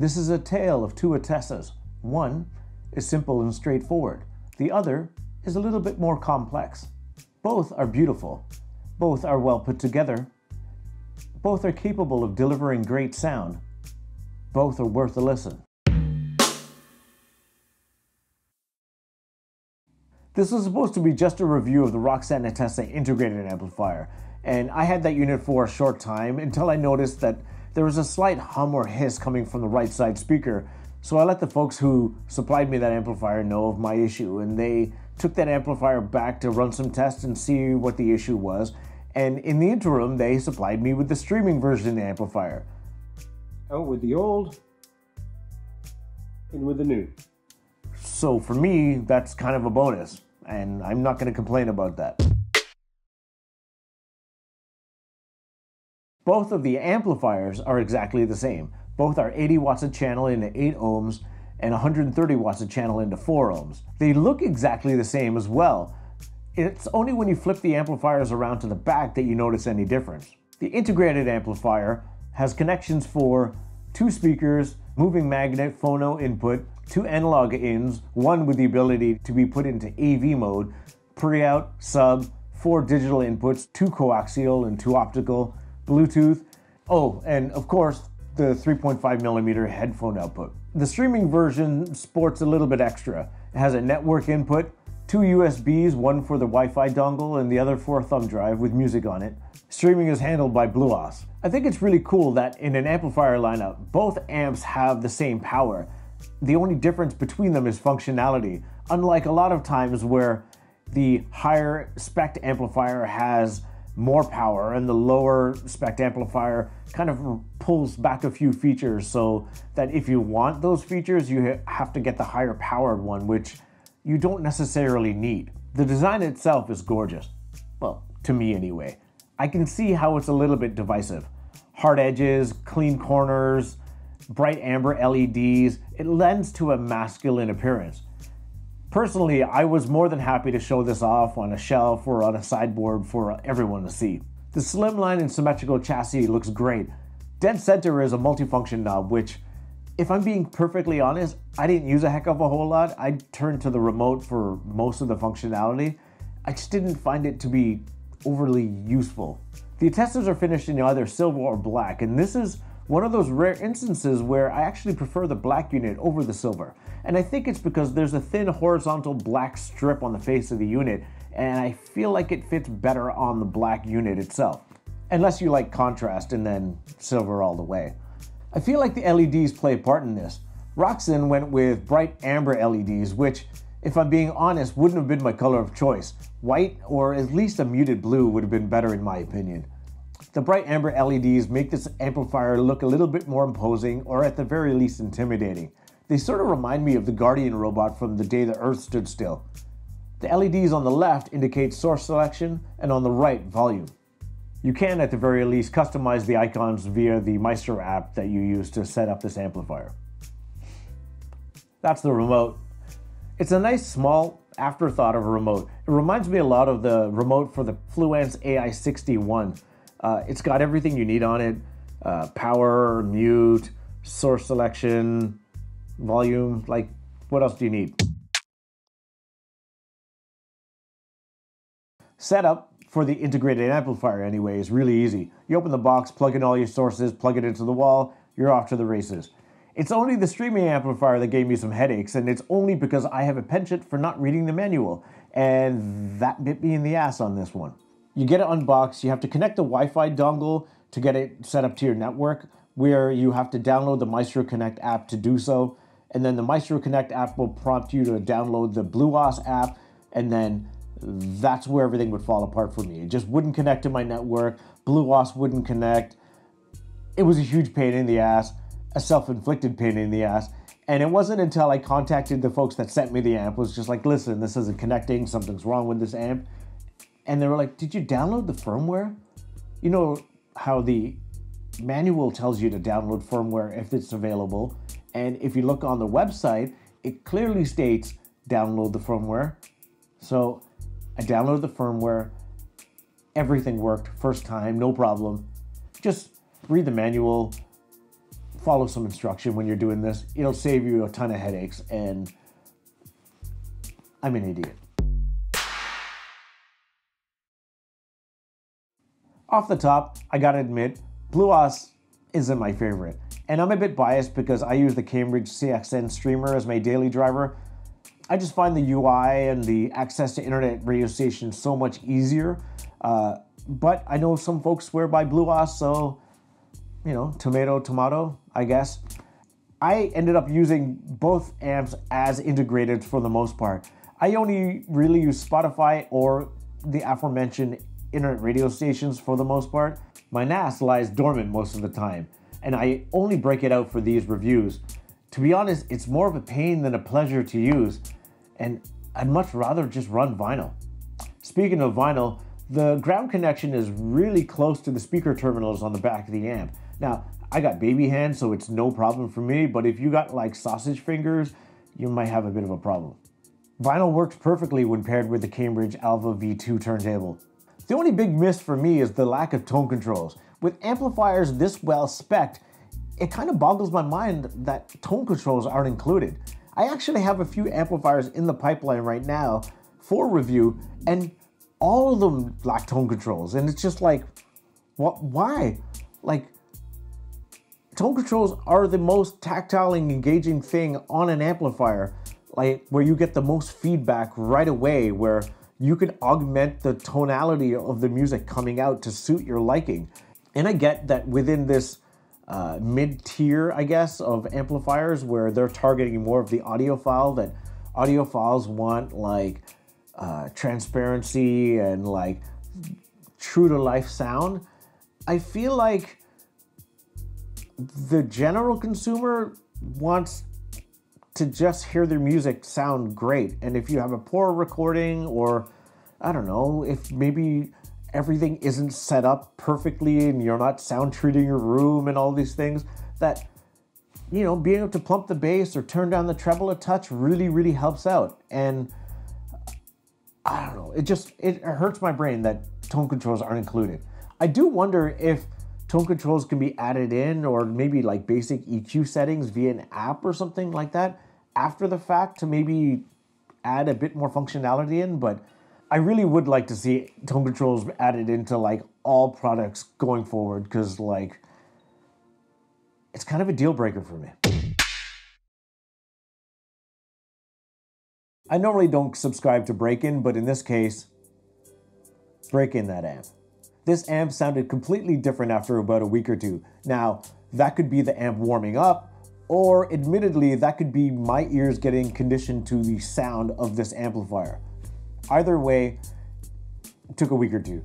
This is a tale of two Attessas. One is simple and straightforward, the other is a little bit more complex. Both are beautiful, both are well put together, both are capable of delivering great sound, both are worth a listen. This was supposed to be just a review of the Roksan Attessa integrated amplifier, and I had that unit for a short time until I noticed that there was a slight hum or hiss coming from the right side speaker. So I let the folks who supplied me that amplifier know of my issue, and they took that amplifier back to run some tests and see what the issue was. And in the interim, they supplied me with the streaming version of the amplifier. Out with the old in with the new. So for me, that's kind of a bonus, and I'm not going to complain about that. Both of the amplifiers are exactly the same. Both are 80 watts a channel into 8 ohms and 130 watts a channel into 4 ohms. They look exactly the same as well. It's only when you flip the amplifiers around to the back that you notice any difference. The integrated amplifier has connections for two speakers, moving magnet phono input, two analog ins, one with the ability to be put into AV mode, pre-out, sub, four digital inputs, two coaxial and two optical, Bluetooth, oh, and of course, the 3.5 millimeter headphone output. The streaming version sports a little bit extra. It has a network input, two USBs, one for the Wi-Fi dongle and the other for a thumb drive with music on it. Streaming is handled by BlueOS. I think it's really cool that in an amplifier lineup, both amps have the same power. The only difference between them is functionality, unlike a lot of times where the higher spec amplifier has more power and the lower spec amplifier kind of pulls back a few features so that if you want those features you have to get the higher powered one which you don't necessarily need. The design itself is gorgeous. Well, to me anyway. I can see how it's a little bit divisive. Hard edges, clean corners, bright amber LEDs, it lends to a masculine appearance. Personally, I was more than happy to show this off on a shelf or on a sideboard for everyone to see. The slimline and symmetrical chassis looks great. Dead center is a multifunction knob, which, if I'm being perfectly honest, I didn't use a heck of a whole lot. I turned to the remote for most of the functionality. I just didn't find it to be overly useful. The Attessas are finished in either silver or black, and this is one of those rare instances where I actually prefer the black unit over the silver. And I think it's because there's a thin horizontal black strip on the face of the unit, and I feel like it fits better on the black unit itself. Unless you like contrast and then silver all the way. I feel like the LEDs play a part in this. Roksan went with bright amber LEDs, which, if I'm being honest, wouldn't have been my color of choice. White or at least a muted blue would have been better in my opinion. The bright amber LEDs make this amplifier look a little bit more imposing or at the very least intimidating. They sort of remind me of the Guardian robot from the day the Earth stood still. The LEDs on the left indicate source selection and on the right volume. You can at the very least customize the icons via the Maestro app that you use to set up this amplifier. That's the remote. It's a nice small afterthought of a remote. It reminds me a lot of the remote for the Fluance AI61 uh, it's got everything you need on it uh, power, mute, source selection, volume. Like, what else do you need? Setup for the integrated amplifier, anyway, is really easy. You open the box, plug in all your sources, plug it into the wall, you're off to the races. It's only the streaming amplifier that gave me some headaches, and it's only because I have a penchant for not reading the manual, and that bit me in the ass on this one. You get it unboxed. You have to connect the Wi-Fi dongle to get it set up to your network, where you have to download the Maestro Connect app to do so. And then the Maestro Connect app will prompt you to download the BlueOS app, and then that's where everything would fall apart for me. It just wouldn't connect to my network. BlueOS wouldn't connect. It was a huge pain in the ass, a self-inflicted pain in the ass. And it wasn't until I contacted the folks that sent me the amp was just like, listen, this isn't connecting. Something's wrong with this amp and they were like, Did you download the firmware? You know how the manual tells you to download firmware if it's available. And if you look on the website, it clearly states download the firmware. So I downloaded the firmware. Everything worked first time, no problem. Just read the manual, follow some instruction when you're doing this. It'll save you a ton of headaches, and I'm an idiot. Off the top, I gotta admit, BlueOS isn't my favorite. And I'm a bit biased because I use the Cambridge CXN streamer as my daily driver. I just find the UI and the access to internet radio stations so much easier. Uh, but I know some folks swear by BlueOS, so you know, tomato, tomato, I guess. I ended up using both amps as integrated for the most part. I only really use Spotify or the aforementioned internet radio stations for the most part. My NAS lies dormant most of the time, and I only break it out for these reviews. To be honest, it's more of a pain than a pleasure to use, and I'd much rather just run vinyl. Speaking of vinyl, the ground connection is really close to the speaker terminals on the back of the amp. Now, I got baby hands, so it's no problem for me, but if you got like sausage fingers, you might have a bit of a problem. Vinyl works perfectly when paired with the Cambridge Alva V2 turntable. The only big miss for me is the lack of tone controls. With amplifiers this well spec'd, it kind of boggles my mind that tone controls aren't included. I actually have a few amplifiers in the pipeline right now for review, and all of them lack tone controls. And it's just like, what? Why? Like, tone controls are the most tactile and engaging thing on an amplifier, like where you get the most feedback right away, where you can augment the tonality of the music coming out to suit your liking. And I get that within this uh, mid tier, I guess, of amplifiers where they're targeting more of the audiophile, that audiophiles want like uh, transparency and like true to life sound. I feel like the general consumer wants to just hear their music sound great. And if you have a poor recording, or I don't know, if maybe everything isn't set up perfectly and you're not sound treating your room and all these things, that you know, being able to plump the bass or turn down the treble a touch really, really helps out. And I don't know, it just it hurts my brain that tone controls aren't included. I do wonder if tone controls can be added in or maybe like basic EQ settings via an app or something like that after the fact to maybe add a bit more functionality in, but I really would like to see tone controls added into like all products going forward because like it's kind of a deal breaker for me. I normally don't subscribe to Break-In, but in this case, break in that amp. This amp sounded completely different after about a week or two. Now, that could be the amp warming up, or admittedly, that could be my ears getting conditioned to the sound of this amplifier. Either way, took a week or two.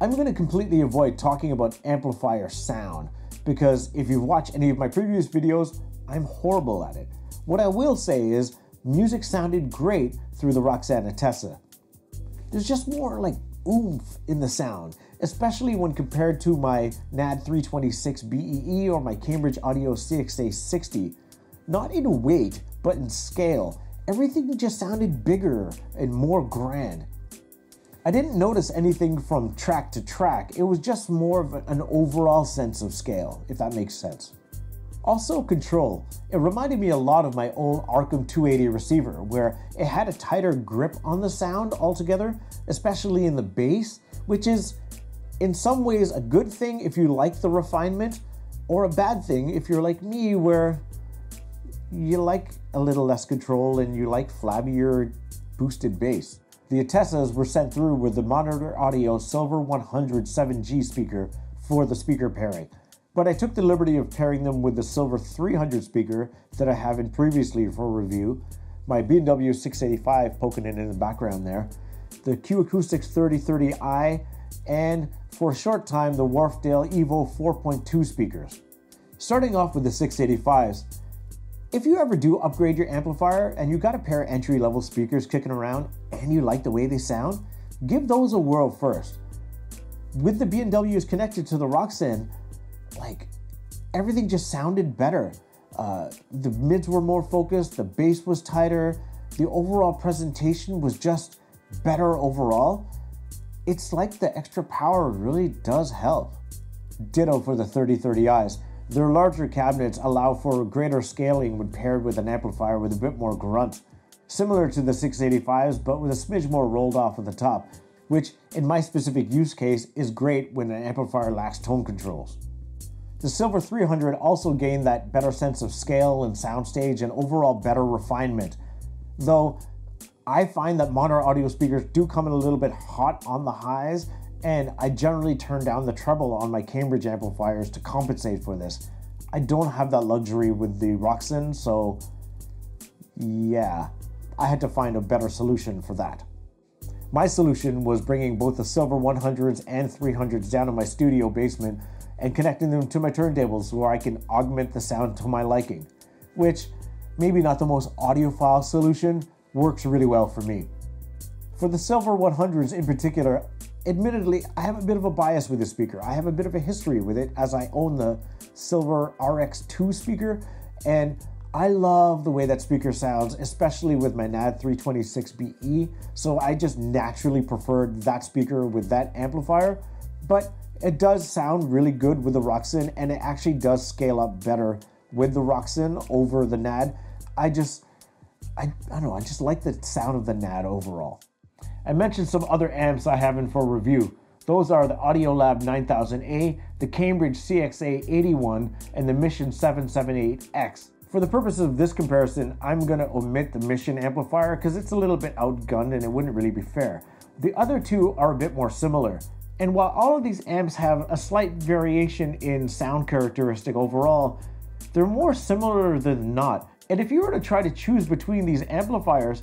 I'm to completely avoid talking about amplifier sound because if you've watched any of my previous videos, I'm horrible at it. What I will say is music sounded great through the Roksan Attessa. There's just more like oomph in the sound, especially when compared to my NAD 326 BEE or my Cambridge Audio CXA60. Not in weight, but in scale. Everything just sounded bigger and more grand. I didn't notice anything from track to track, it was just more of an overall sense of scale, if that makes sense. Also, control. It reminded me a lot of my old Arcam 280 receiver, where it had a tighter grip on the sound altogether, especially in the bass, which is in some ways a good thing if you like the refinement, or a bad thing if you're like me, where you like a little less control and you like flabbier, boosted bass. The Attessas were sent through with the Monitor Audio Silver 100 7G speaker for the speaker pairing, but I took the liberty of pairing them with the Silver 300 speaker that I have in previously for review, my B&W 685 poking in in the background there, the Q Acoustics 3030i, and for a short time the Wharfedale Evo 4.2 speakers. Starting off with the 685s, if you ever do upgrade your amplifier and you got a pair of entry level speakers kicking around and you like the way they sound, give those a whirl first. With the B&Ws connected to the Roksan, like everything just sounded better. Uh, the mids were more focused, the bass was tighter, the overall presentation was just better overall. It's like the extra power really does help. Ditto for the 3030Is. their larger cabinets allow for greater scaling when paired with an amplifier with a bit more grunt. Similar to the 685s, but with a smidge more rolled off at the top, which in my specific use case is great when an amplifier lacks tone controls. The Silver 300 also gained that better sense of scale and soundstage and overall better refinement, though I find that Monitor Audio speakers do come in a little bit hot on the highs, and I generally turn down the treble on my Cambridge amplifiers to compensate for this. I don't have that luxury with the Roksan, so yeah, I had to find a better solution for that. My solution was bringing both the Silver 100s and 300s down to my studio basement and connecting them to my turntables where I can augment the sound to my liking, which maybe not the most audiophile solution, works really well for me. For the Silver 100s in particular, admittedly, I have a bit of a bias with the speaker. I have a bit of a history with it as I own the Silver RX2 speaker, and I love the way that speaker sounds, especially with my NAD 326BE. So I just naturally preferred that speaker with that amplifier. But it does sound really good with the Roksan, and it actually does scale up better with the Roksan over the NAD. I just, I, I don't know, I just like the sound of the NAD overall. I mentioned some other amps I have in for review. Those are the Audiolab 9000A, the Cambridge CXA81, and the Mission 778X. For the purposes of this comparison, I'm going to omit the Mission amplifier because it's a little bit outgunned and it wouldn't really be fair. The other two are a bit more similar. And while all of these amps have a slight variation in sound characteristic overall, they're more similar than not. And if you were to try to choose between these amplifiers,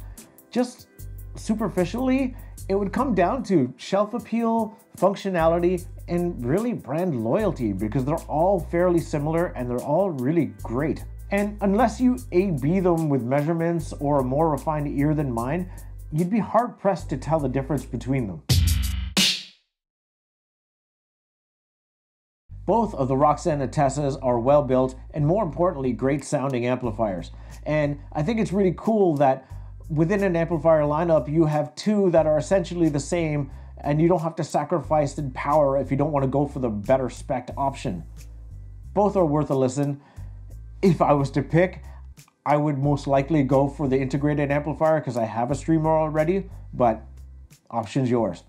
just superficially, it would come down to shelf appeal, functionality, and really brand loyalty because they're all fairly similar and they're all really great. And unless you A-B them with measurements or a more refined ear than mine, you'd be hard pressed to tell the difference between them. Both of the Roksan Attessas are well built and more importantly, great sounding amplifiers. And I think it's really cool that within an amplifier lineup, you have two that are essentially the same and you don't have to sacrifice in power if you don't want to go for the better spec option. Both are worth a listen if I was to pick, I would most likely go for the integrated amplifier because I have a streamer already, but option's yours.